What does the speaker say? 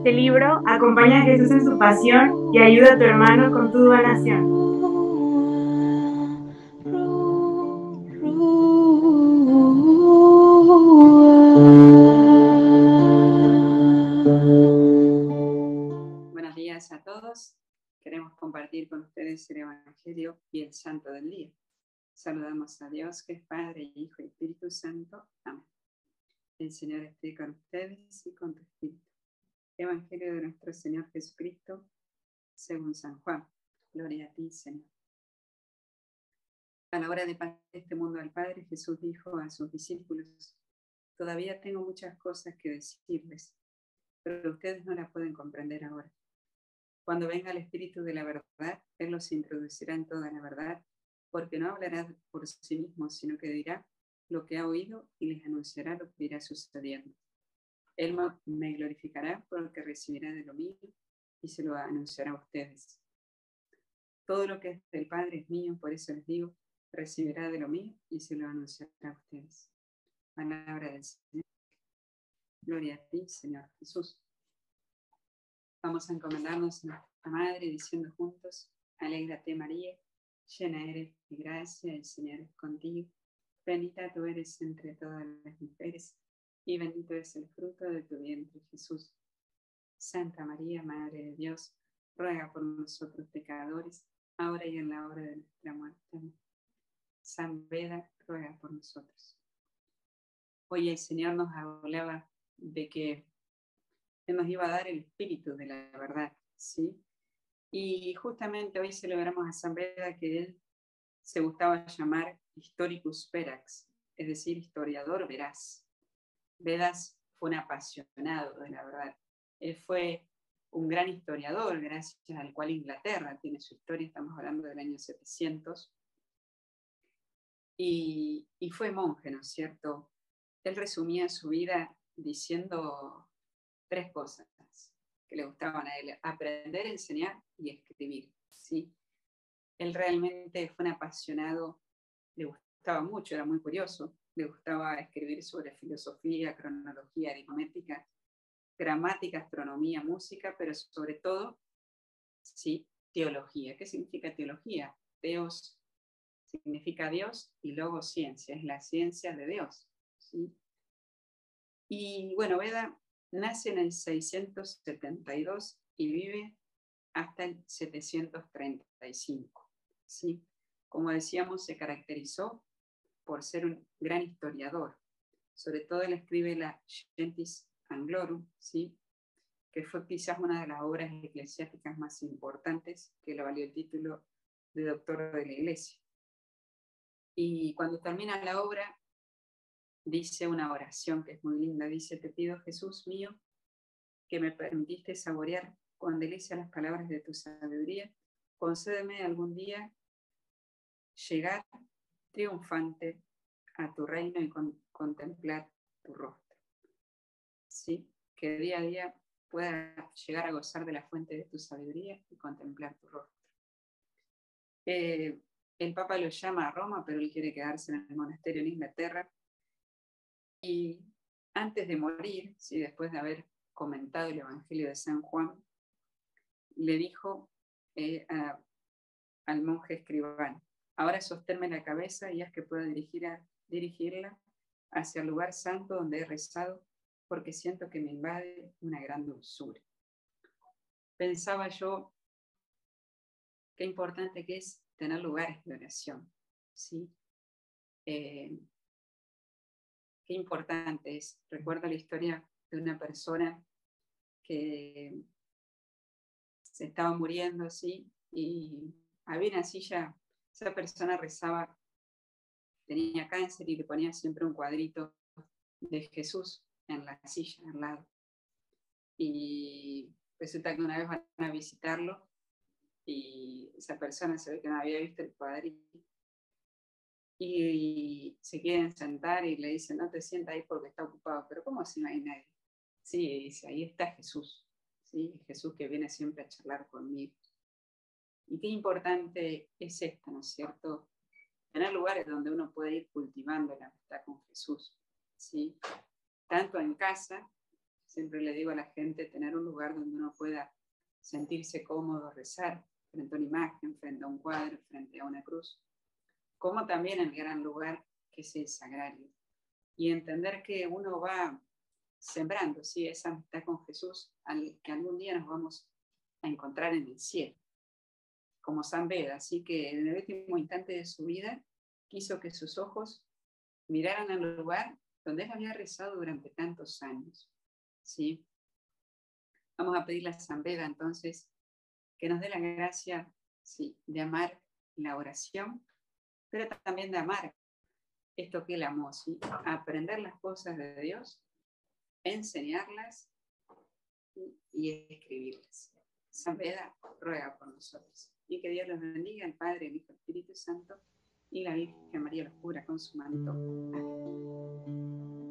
este libro, acompaña a Jesús en su pasión y ayuda a tu hermano con tu donación. Buenos días a todos. Queremos compartir con ustedes el Evangelio y el Santo del Día. Saludamos a Dios, que es Padre, Hijo y Espíritu Santo. Amén. El Señor esté con ustedes y con tu espíritu. Evangelio de nuestro Señor Jesucristo, según San Juan. Gloria a ti, Señor. A la hora de pasar este mundo al Padre, Jesús dijo a sus discípulos, todavía tengo muchas cosas que decirles, pero ustedes no las pueden comprender ahora. Cuando venga el Espíritu de la verdad, Él los introducirá en toda la verdad, porque no hablará por sí mismo, sino que dirá lo que ha oído y les anunciará lo que irá sucediendo. Él me glorificará por lo que recibirá de lo mío y se lo anunciará a ustedes. Todo lo que es del Padre es mío, por eso les digo, recibirá de lo mío y se lo anunciará a ustedes. Palabra del Señor. Gloria a ti, Señor Jesús. Vamos a encomendarnos a nuestra Madre diciendo juntos, Alégrate María, llena eres de gracia, el Señor es contigo. Bendita tú eres entre todas las mujeres y bendito es el fruto de tu vientre, Jesús. Santa María, Madre de Dios, ruega por nosotros pecadores, ahora y en la hora de nuestra muerte. San Beda, ruega por nosotros. Hoy el Señor nos hablaba de que nos iba a dar el espíritu de la verdad, ¿sí? Y justamente hoy celebramos a San Beda que él se gustaba llamar historicus verax, es decir, historiador veraz. Vedas fue un apasionado de la verdad. Él fue un gran historiador, gracias al cual Inglaterra tiene su historia, estamos hablando del año 700. Y, fue monje, ¿no es cierto? Él resumía su vida diciendo tres cosas que le gustaban a él, aprender, enseñar y escribir. ¿sí? Él realmente fue un apasionado, le gustaba mucho, era muy curioso, le gustaba escribir sobre filosofía, cronología, aritmética, gramática, astronomía, música, pero sobre todo, sí, teología. ¿Qué significa teología? Dios significa Dios y luego ciencia, es la ciencia de Dios. ¿sí? Y bueno, Veda nace en el 672 y vive hasta el 735. ¿sí? Como decíamos, se caracterizó por ser un gran historiador. Sobre todo él escribe la Gentis Anglorum, ¿sí? que fue quizás una de las obras eclesiásticas más importantes que le valió el título de doctor de la iglesia. Y cuando termina la obra, dice una oración que es muy linda. Dice, te pido Jesús mío, que me permitiste saborear con delicia las palabras de tu sabiduría. Concédeme algún día llegar triunfante a tu reino y contemplar tu rostro. ¿Sí? Que día a día pueda llegar a gozar de la fuente de tu sabiduría y contemplar tu rostro. Eh, el Papa lo llama a Roma, pero él quiere quedarse en el monasterio en Inglaterra. Y antes de morir, ¿sí? después de haber comentado el Evangelio de San Juan, le dijo eh, al monje escribano, ahora sosténme la cabeza y haz que pueda dirigirla hacia el lugar santo donde he rezado, porque siento que me invade una gran dulzura. Pensaba yo qué importante que es tener lugares de oración, ¿sí? Eh, qué importante es. Recuerdo la historia de una persona que se estaba muriendo, ¿sí? Y había una silla, esa persona rezaba tenía cáncer y le ponía siempre un cuadrito de Jesús en la silla al lado. Y resulta que una vez van a visitarlo y esa persona se ve que no había visto el cuadrito. Y se quieren sentar y le dicen, no te sientas ahí porque está ocupado. Pero ¿cómo si no hay nadie? Sí, dice, ahí está Jesús. ¿sí? Jesús que viene siempre a charlar conmigo. Y qué importante es esto, ¿no es cierto? tener lugares donde uno puede ir cultivando la amistad con Jesús, ¿sí? Tanto en casa, Siempre le digo a la gente tener un lugar donde uno pueda sentirse cómodo, rezar frente a una imagen, frente a un cuadro, frente a una cruz, como también el gran lugar que es el sagrario. Y entender que uno va sembrando ¿sí? esa amistad con Jesús, que algún día nos vamos a encontrar en el cielo, como San Beda, así que en el último instante de su vida quiso que sus ojos miraran al lugar donde él había rezado durante tantos años. ¿sí? Vamos a pedirle a San Beda entonces que nos dé la gracia ¿sí? de amar la oración, pero también de amar esto que él amó, aprender las cosas de Dios enseñarlas y escribirlas. San ruega por nosotros. Y que Dios los bendiga, el Padre, el Hijo, el Espíritu Santo y la Virgen María los cura con su manto. Amén.